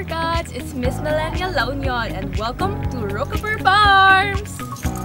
Farmer Gods! It's Miss Melania Launion and welcome to Rockover Farms!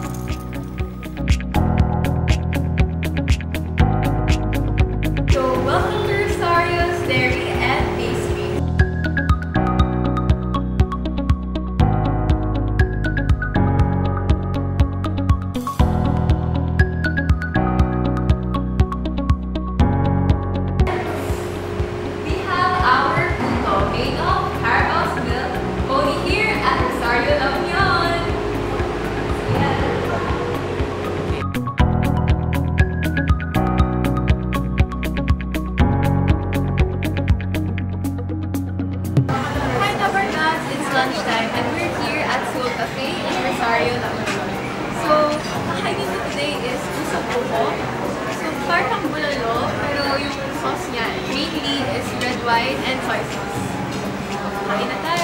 Lunchtime and we're here at Soul Cafe in Rosario La Union. So, kakainin ko today is puso buko. So, parang bulalo, pero yung sauce niya mainly is red wine and soy sauce. Kain na tayo!